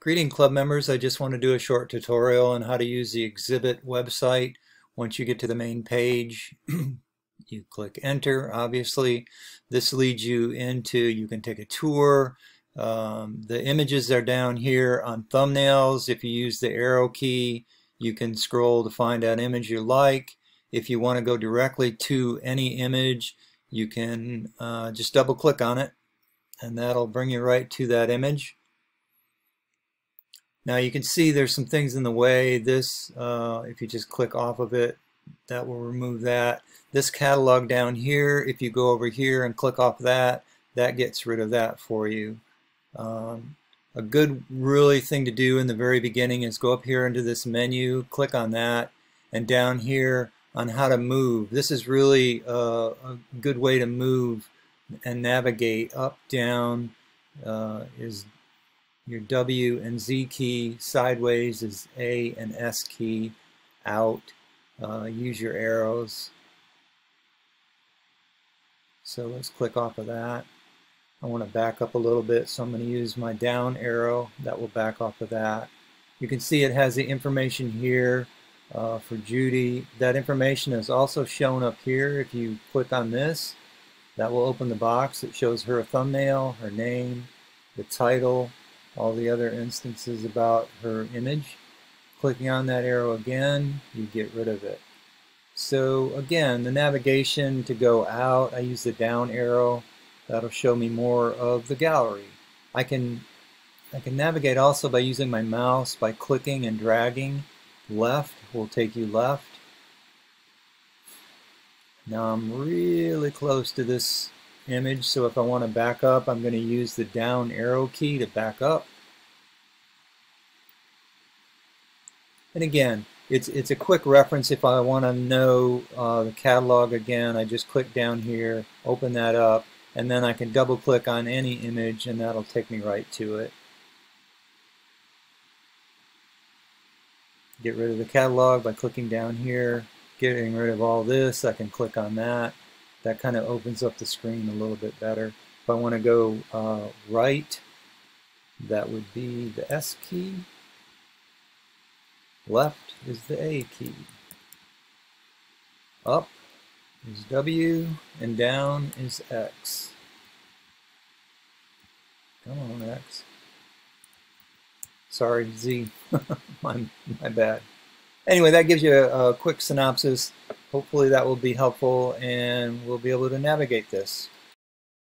Greeting club members, I just want to do a short tutorial on how to use the Exhibbit website. Once you get to the main page, you click enter, obviously. This leads you into, you can take a tour. Um, the images are down here on thumbnails. If you use the arrow key, you can scroll to find that image you like. If you want to go directly to any image, you can uh, just double click on it and that'll bring you right to that image. Now you can see there's some things in the way. This, uh, if you just click off of it, that will remove that. This catalog down here, if you go over here and click off that, that gets rid of that for you. Um, a good really thing to do in the very beginning is go up here into this menu, click on that, and down here on how to move. This is really a, a good way to move and navigate up, down, uh, is your W and Z key. Sideways is A and S key. Out. Uh, use your arrows. So let's click off of that. I want to back up a little bit, so I'm going to use my down arrow. That will back off of that. You can see it has the information here uh, for Judy. That information is also shown up here. If you click on this, that will open the box. It shows her thumbnail, her name, the title, all the other instances about her image. Clicking on that arrow again, you get rid of it. So again, the navigation to go out, I use the down arrow. That'll show me more of the gallery. I can, I can navigate also by using my mouse, by clicking and dragging. Left will take you left. Now I'm really close to this image. So if I want to back up, I'm going to use the down arrow key to back up. And again, it's, it's a quick reference if I want to know uh, the catalog again. I just click down here, open that up, and then I can double click on any image and that'll take me right to it. Get rid of the catalog by clicking down here, getting rid of all this, I can click on that that kind of opens up the screen a little bit better. If I want to go uh, right, that would be the S key. Left is the A key. Up is W, and down is X. Come on, X. Sorry, Z. my, my bad. Anyway, that gives you a, a quick synopsis. Hopefully that will be helpful and we'll be able to navigate this.